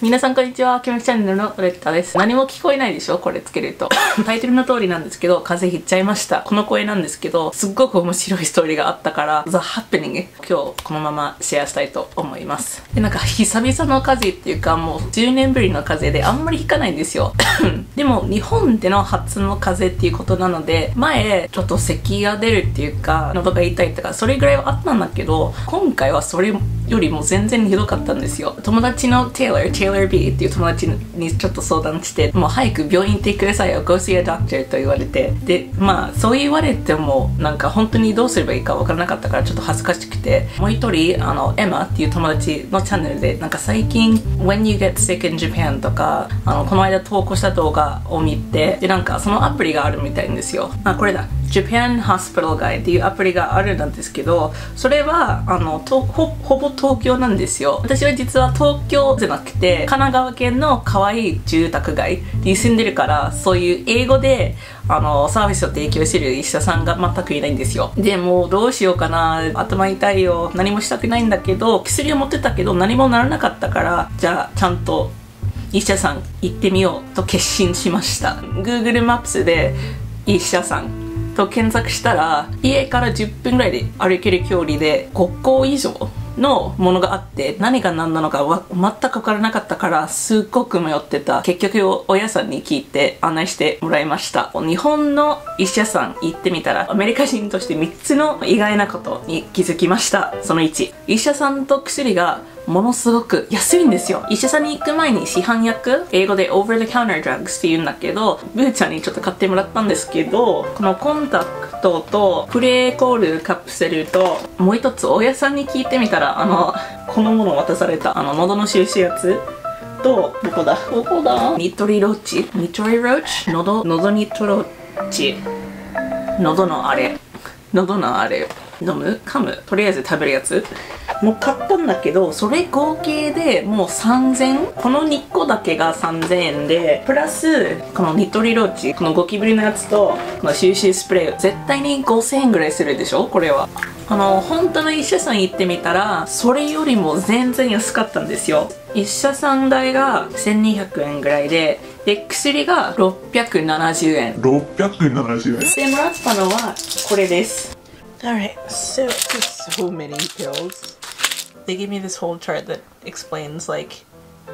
皆さんこんにちは。キムチャンネルのレッタです。何も聞こえないでしょ？これつけると。タイトルの通りなんですけど、風邪ひっちゃいました。この声なんですけど、すっごく面白いストーリーがあったから、The Happening 今日このままシェアしたいと思います。で、なんか久々の風邪っていうかもう10年ぶりの風邪であんまりひかないんですよ。でも日本での初の風邪っていうことなので、前ちょっと咳が出るっていうか、喉が痛いとか、それぐらいはあったんだけど、今回はそれよりも全然ひどかったんですよ。友達の Taylor、Taylor B っていう友達にちょっと相談して、もう早く病院行ってくださいよ、Go see a doctor と言われて。で、まあ、そう言われても、なんか本当にどうすればいいかわからなかったからちょっと恥ずかしくて、もう一人、あの、エマっていう友達のチャンネルで、なんか最近、When you get sick in Japan とか、あの、この間投稿した動画を見て、で、なんかそのアプリがあるみたいんですよ。あ、これだ。Japan Hospital Guide っていうアプリがあるんですけどそれはあのとほほぼ東京なんですよ。私は実は東京じゃなくて神奈川県の可愛い住宅街に住んでるからそういう英語であのサービスを提供してる医者さんが全くいないんですよ。でもうどうしようかな。頭痛いよ。何もしたくないんだけど薬を持ってたけど何もならなかったからじゃあちゃんと医者さん行ってみようと決心しました。Google マップスで医者さんと検索したら家から10分ぐらいで歩ける距離で5個以上のものがあって何が何なのかは全く分からなかったからすっごく迷ってた。結局親さんに聞いて案内してもらいました。日本の医者さん行ってみたらアメリカ人として3つの意外なことに気づきました。その1医者さんと薬がものすごく安いんですよ。医者さんに行く前に市販薬、英語で over the counter drugs って言うんだけど、ブーちゃんにちょっと買ってもらったんですけど、このコンタクトとプレーコールカプセルと、もう一つ大家さんに聞いてみたら、あの、このもの渡された、あの、喉の収集やつ。と、どこだ？どこだニトリロッチ？ニトリロッチ？喉、喉ニトロッチ？喉のあれ。喉のあれ。飲む？噛む？とりあえず食べるやつもう買ったんだけどそれ合計でもう3000この2個だけが3000円でプラスこのニトリロッチこのゴキブリのやつとこの収集スプレー絶対に5000円ぐらいするでしょ？これは。あの本当の医者さん行ってみたらそれよりも全然安かったんですよ。医者さん代が1200円ぐらいでで薬が670円。670円。でもらったのはこれです。Alright, so so many pills. They give me this whole chart that explains like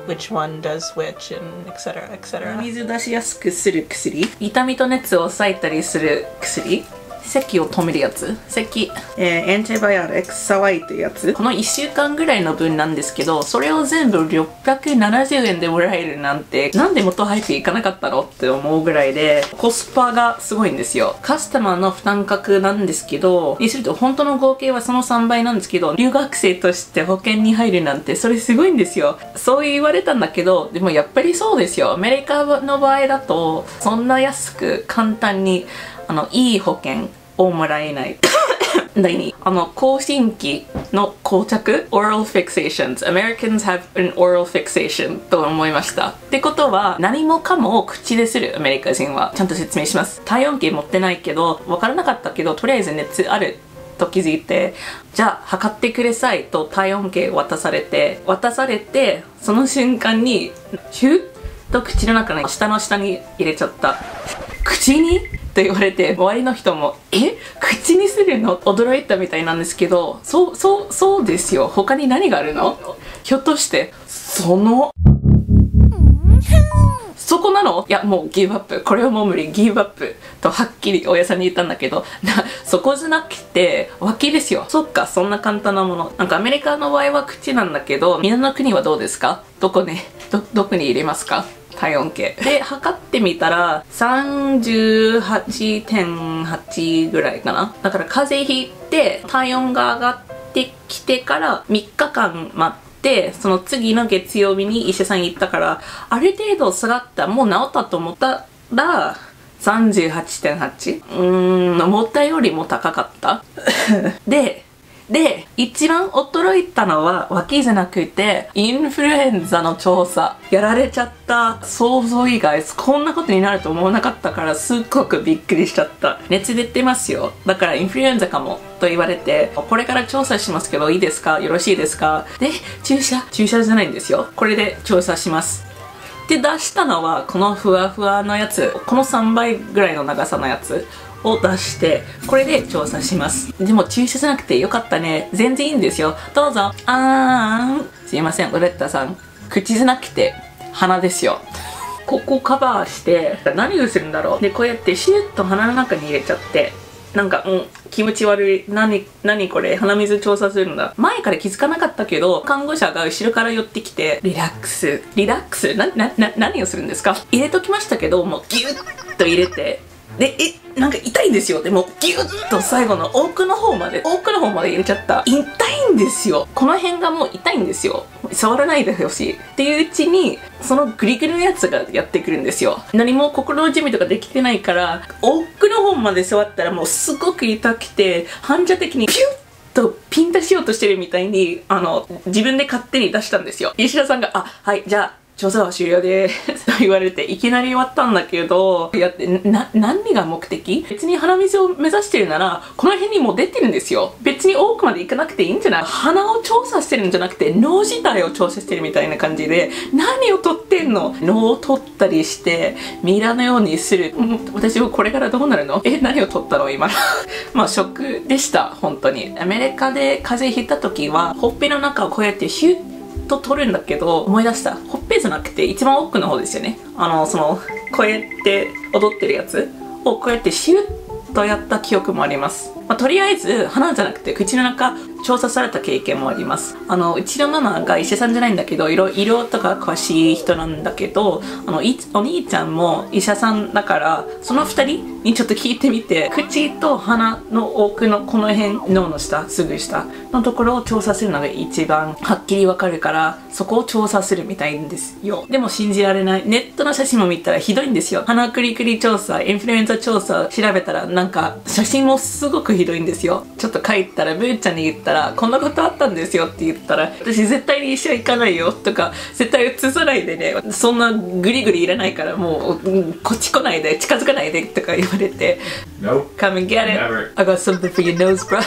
which one does which and etc etc. 水出しやすくする薬痛みと熱を抑えたりする薬 咳を止めるやつ？咳、えー、エンティバイオティクスサワイっていうやつ？この1週間ぐらいの分なんですけどそれを全部670円でもらえるなんてなんでもっと早く行かなかったのって思うぐらいでコスパがすごいんですよ。カスタマーの負担額なんですけどにすると本当の合計はその3倍なんですけど留学生として保険に入るなんてそれすごいんですよ。そう言われたんだけどでもやっぱりそうですよ。アメリカの場合だとそんな安く簡単にあのいい保険をもらえない。第2あの更新期の膠着？Oral fixations Americans have an oral fixation と思いました。ってことは何もかもを口でする。アメリカ人は。ちゃんと説明します。体温計持ってないけど分からなかったけどとりあえず熱ある。と気づいてじゃあ測ってください。と体温計渡されて渡されてその瞬間にヒュッと口の中の下の下に入れちゃった。口に？と言われて周りの人も「え？口にするの?」驚いたみたいなんですけどそうそうそうですよ。他に何があるの？ひょっとしてその？そこなの？いやもうギブアップ。これはもう無理。ギブアップ。とはっきり親さんに言ったんだけどそこじゃなくて脇ですよ。そっかそんな簡単なもの。なんかアメリカの場合は口なんだけど皆の国はどうですか？どこね？どどこに入れますか？体温計。で測ってみたら38.8ぐらいかな。だから風邪ひいて体温が上がってきてから3日間待ってその次の月曜日に医者さん行ったからある程度下がったもう治ったと思ったら38.8うーん思ったよりも高かった。でで、一番驚いたのは脇じゃなくて、インフルエンザの調査。やられちゃった想像以外、こんなことになると思わなかったから、すっごくびっくりしちゃった。熱出てますよ。だからインフルエンザかも。と言われて、これから調査しますけど、いいですか？よろしいですか？で、注射？注射じゃないんですよ。これで調査します。で出したのはこのふわふわのやつこの3倍ぐらいの長さのやつを出してこれで調査します。でも注射じゃなくてよかったね。全然いいんですよ。どうぞ。あーん。すいません。ロレッタさん。口じゃなくて。鼻ですよ。ここカバーして何をするんだろう。でこうやってシュッと鼻の中に入れちゃって。なんか、うん、気持ち悪い。何、何これ。鼻水調査するんだ。前から気づかなかったけど、看護者が後ろから寄ってきて、リラックス、リラックス。な、な、な、何をするんですか？入れときましたけど、もうギュッと入れて、で、え、なんか痛いんですよ。でも、ギュッと最後の奥の方まで、奥の方まで入れちゃった。痛いんですよ。この辺がもう痛いんですよ。触らないでほしい。っていううちに、そのグリグリのやつがやってくるんですよ。何も心の準備とかできてないから、奥の方まで触ったらもうすごく痛くて、反射的にピュッとピンタしようとしてるみたいに、あの、自分で勝手に出したんですよ。石田さんが、あ、はい、じゃあ、調査は終了です言われていきなり終わったんだけど、いや、な、何が目的？別に鼻水を目指してるなら、この辺にもう出てるんですよ。別に多くまで行かなくていいんじゃない？鼻を調査してるんじゃなくて、脳自体を調査してるみたいな感じで、何を取ってんの？脳を取ったりして、ミラのようにする。私はこれからどうなるの？え、何を取ったの？今。まあ、ショックでした。本当に。アメリカで風邪ひいた時は、ほっぺの中をこうやってヒュッと取るんだけど、思い出した。ほっぺじゃなくて一番奥の方ですよね。あの、その、こうやって踊ってるやつをこうやってシュッとやった記憶もあります。まあ、とりあえず、鼻じゃなくて口の中調査された経験もあります。あの、うちのママが医者さんじゃないんだけど、色、色とか詳しい人なんだけど、あの、お兄ちゃんも医者さんだから、その二人にちょっと聞いてみて、口と鼻の奥のこの辺、脳の下、すぐ下のところを調査するのが一番はっきりわかるから、そこを調査するみたいんですよ。でも信じられない。ネットの写真も見たらひどいんですよ。鼻クリクリ調査、インフルエンザ調査調べたらなんか写真もすごくひどいんですよ。ちょっと書いたら、ブーちゃんに言ったら、こんなことあったんですよって言ったら、私絶対に医者行かないよとか、絶対移さないでね、そんなグリグリいらないからもう、こっち来ないで、近づかないでとか言われて、Nope. Come and get it. Never. I got something for your nose, bro.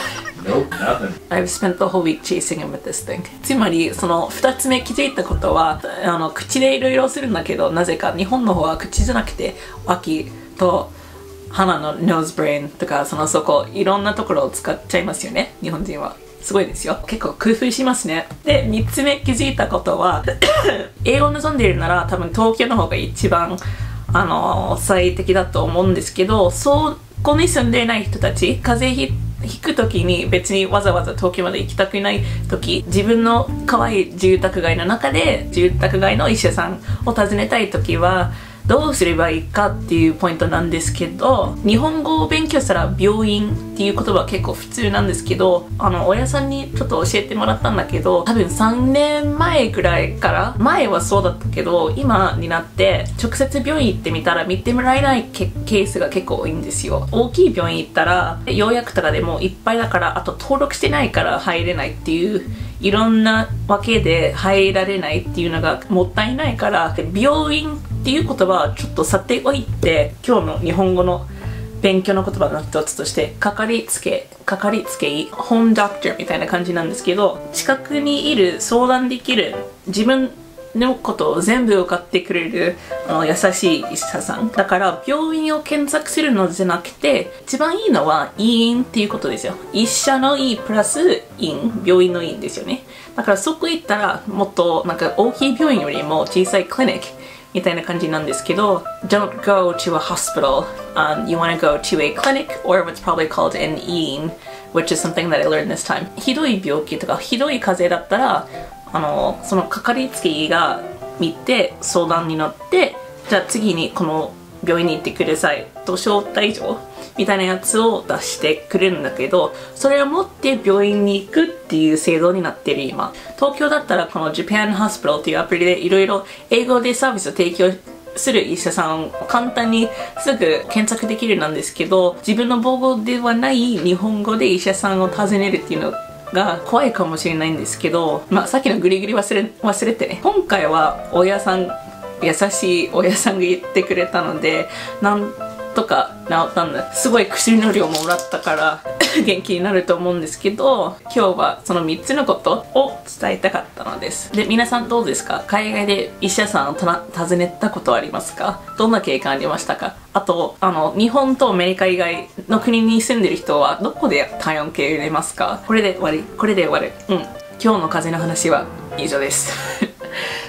Nope, nothing. I've spent the whole week chasing him with this thing. つまり、その2つ目気づいたことは、あの、口でいろいろするんだけど、なぜか日本の方は口じゃなくて、脇と、鼻の nose brain とかその底いろんなところを使っちゃいますよね日本人は。すごいですよ。結構工夫しますね。で3つ目気づいたことは 英語を望んでいるなら多分東京の方が一番あの最適だと思うんですけどそこに住んでいない人たち風邪ひく時に別にわざわざ東京まで行きたくない時自分の可愛い住宅街の中で住宅街の医者さんを訪ねたい時はどうすればいいかっていうポイントなんですけど日本語を勉強したら病院っていう言葉は結構普通なんですけどあの親さんにちょっと教えてもらったんだけど多分3年前ぐらいから前はそうだったけど今になって直接病院行ってみたら見てもらえないケースが結構多いんですよ。大きい病院行ったら予約とかでもいっぱいだからあと登録してないから入れないっていういろんなわけで入られないっていうのがもったいないから病院っていう言葉はちょっと去っておいて今日の日本語の勉強の言葉の一つとしてかかりつけかかりつけ医ホームドクターみたいな感じなんですけど近くにいる相談できる自分のことを全部分かってくれるあの優しい医者さんだから病院を検索するのじゃなくて一番いいのは医院っていうことですよ医者の医プラス院病院の院ですよねだからそこ行ったらもっとなんか大きい病院よりも小さいクリニックみたいな感じなんですけど Don't go to a hospital、um, you want to go to a clinic or what's probably called an EAN which is something that I learned this time ひどい病気とかひどい風邪だったらあのそのかかりつけ医が見て相談に乗ってじゃあ次にこの病院に行ってくださいと招待状みたいなやつを出してくれるんだけど、それを持って病院に行くっていう制度になってる今。東京だったらこの Japan Hospital っていうアプリでいろいろ英語でサービスを提供する医者さんを簡単にすぐ検索できるなんですけど、自分の母語ではない日本語で医者さんを訪ねるっていうのが怖いかもしれないんですけど、まあ、さっきのグリグリ忘れ忘れてね今回は親さん優しい親さんが言ってくれたのでなんとか治ったんだすごい薬の量ももらったから 元気になると思うんですけど今日はその3つのことを伝えたかったのです。で皆さんどうですか？海外で医者さんを訪ねたことありますか？どんな経験ありましたか？あとあの日本とアメリカ以外の国に住んでる人はどこで体温計入れますか？これで終わりこれで終わる。うん。今日の風の話は以上です。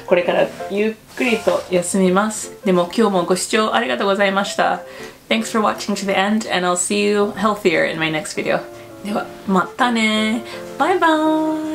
これからゆっくりと休みます。でも今日もご視聴ありがとうございました。Thanks for watching to the end and I'll see you healthier in my next video. では、またねバイバーイ